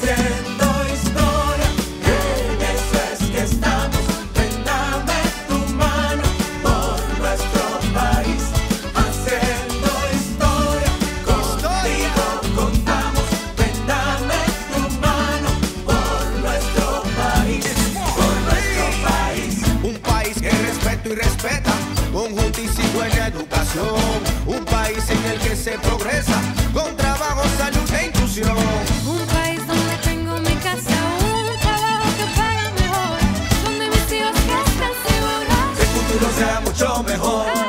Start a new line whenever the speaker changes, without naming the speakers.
Haciendo historia, que después que estamos, vendame tu mano, por nuestro país, haciendo historia,
construido,
contamos, vendame tu mano, por nuestro país, por mi país,
un país que respeto y respeta, un con multísima educación, un país en el que se progresa. Futuro sea mucho mejor.